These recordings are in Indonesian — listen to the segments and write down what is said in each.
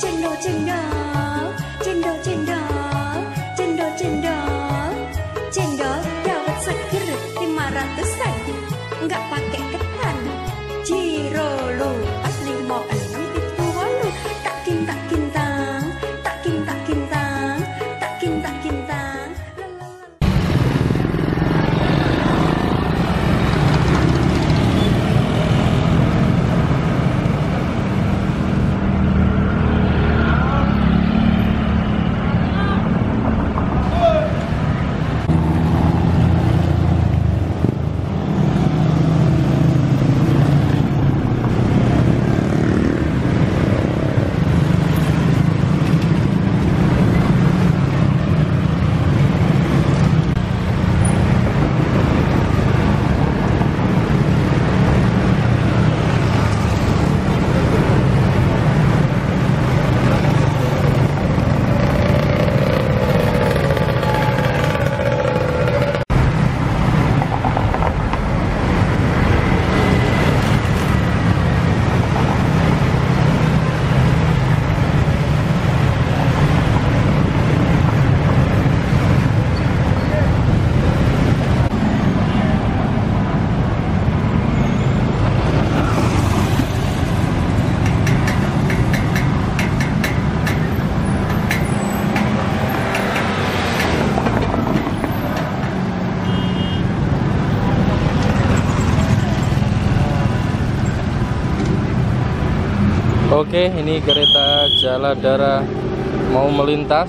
trên đó trên đó trên đó trên đó trên đó trên đó trên đó jawab sakit di marah tesan nggak kẹt. Oke, ini kereta Jaladara mau melintas.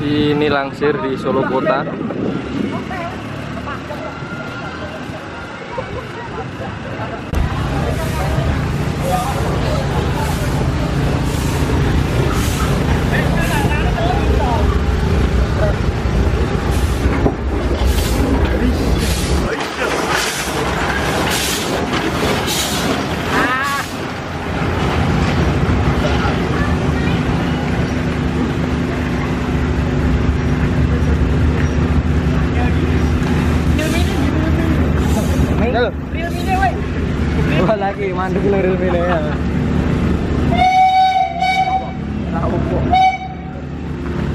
Ini langsir di Solo Kota. Dua lagi, mandek lu real mile ya.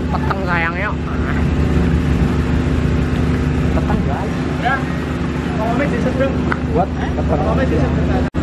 Peteng. Peteng guys. Ya. Ngomongnya di sebelum. Buat peteng. Ngomongnya di sebelum.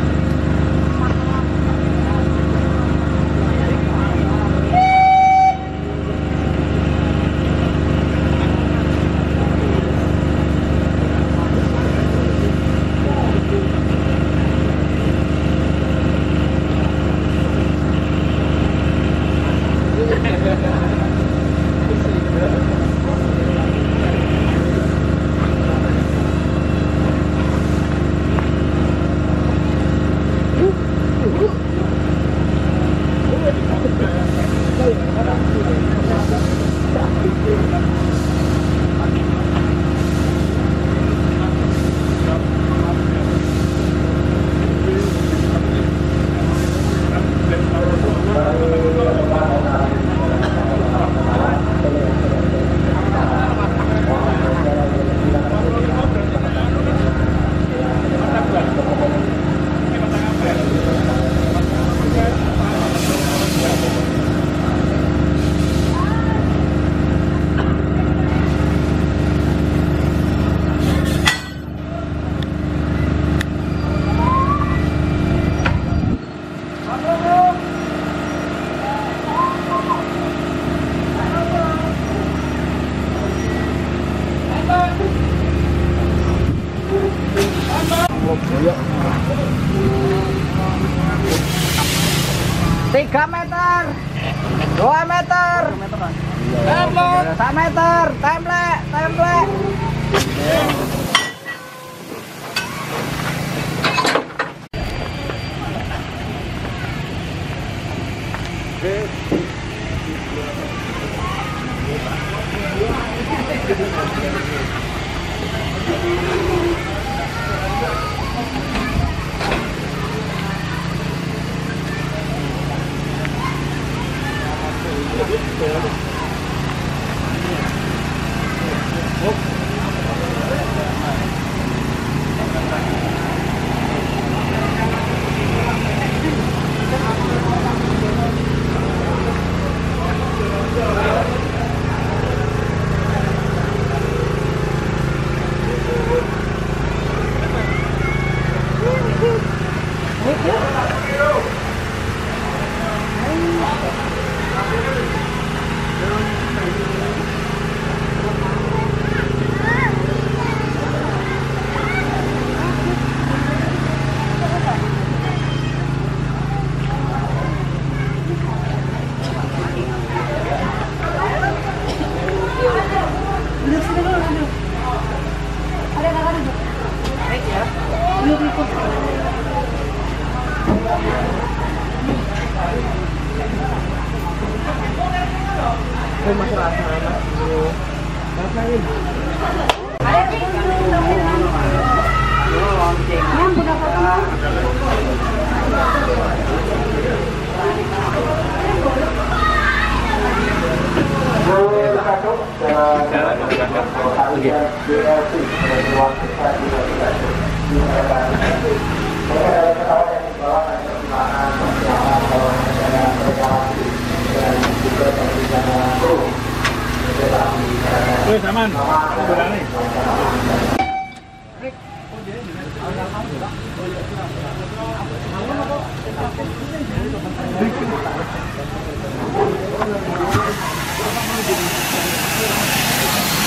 Wes aman, berani. Thank you. Thank you.